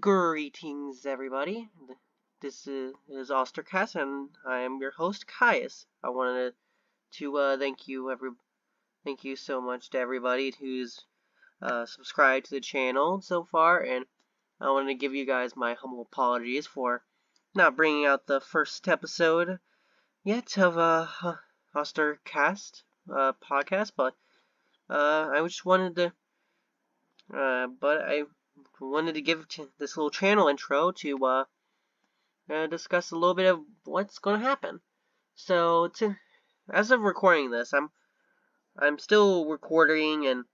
Greetings, everybody. This is, is Austercast, and I am your host, Caius. I wanted to uh, thank you, every, thank you so much to everybody who's uh, subscribed to the channel so far, and I wanted to give you guys my humble apologies for not bringing out the first episode yet of uh, Austercast uh, podcast, but uh, I just wanted to, uh, but I wanted to give this little channel intro to uh, uh, discuss a little bit of what's going to happen. So, to, as of recording this, I'm I'm still recording and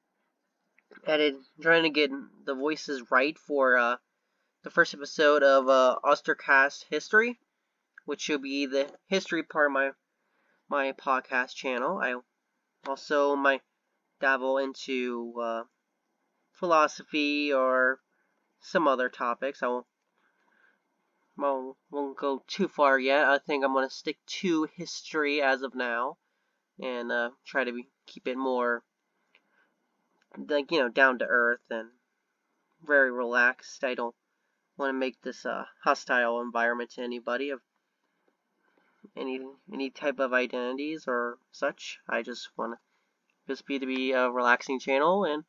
edit, trying to get the voices right for uh, the first episode of uh, Austercast History, which will be the history part of my my podcast channel. I also might dabble into uh, philosophy or some other topics. I won't, well, won't go too far yet. I think I'm going to stick to history as of now and uh, try to be, keep it more, like, you know, down to earth and very relaxed. I don't want to make this a hostile environment to anybody of any any type of identities or such. I just want to just be to be a relaxing channel and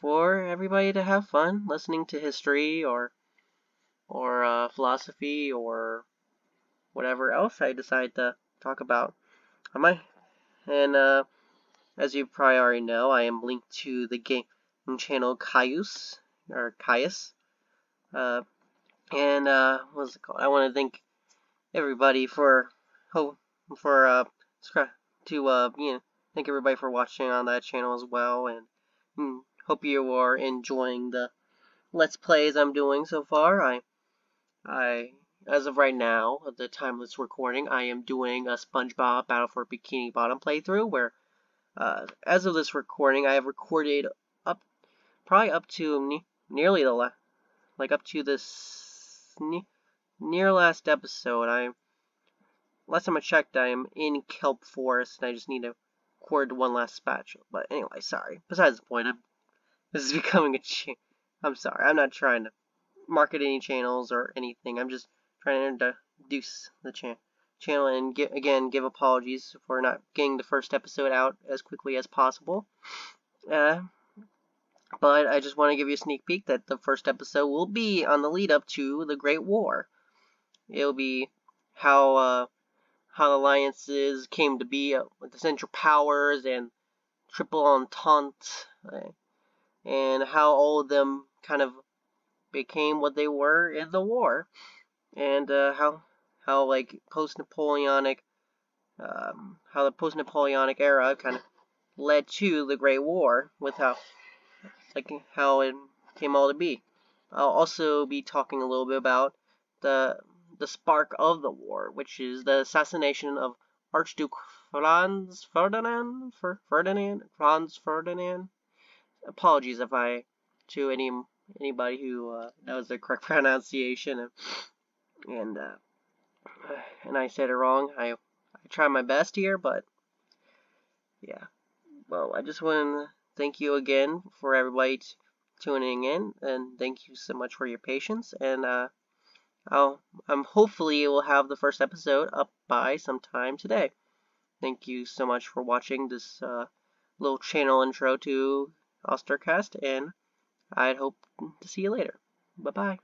for everybody to have fun listening to history or or uh, philosophy or whatever else I decide to talk about. I might, and uh, as you probably already know, I am linked to the game channel Caius or Caius. Uh, and uh, what's it called? I want to thank everybody for hope for uh to uh you know thank everybody for watching on that channel as well and mm, Hope you are enjoying the Let's Plays I'm doing so far. I, I, as of right now, at the time of this recording, I am doing a SpongeBob Battle for Bikini Bottom playthrough, where, uh, as of this recording, I have recorded up, probably up to ne nearly the, like up to this ne near last episode. I, last time I checked, I am in Kelp Forest, and I just need to record one last spatula. But anyway, sorry. Besides the point, I'm this is becoming a cha- I'm sorry, I'm not trying to market any channels or anything. I'm just trying to introduce the cha- channel and get, again give apologies for not getting the first episode out as quickly as possible. Uh, but I just want to give you a sneak peek that the first episode will be on the lead up to the Great War. It'll be how uh, how alliances came to be, uh, with the Central Powers and Triple Entente. Uh, and how all of them kind of became what they were in the war, and uh, how how like post Napoleonic, um, how the post Napoleonic era kind of led to the Great War with how like how it came all to be. I'll also be talking a little bit about the the spark of the war, which is the assassination of Archduke Franz Ferdinand, Ferdinand, Franz Ferdinand, apologies if I to any anybody who uh, knows the correct pronunciation and and uh, and I said it wrong. I I try my best here, but yeah. Well, I just want to thank you again for everybody tuning in, and thank you so much for your patience. And uh, I'll I'm hopefully we'll have the first episode up by sometime today. Thank you so much for watching this uh, little channel intro to Austercast, and I hope to see you later. Bye bye.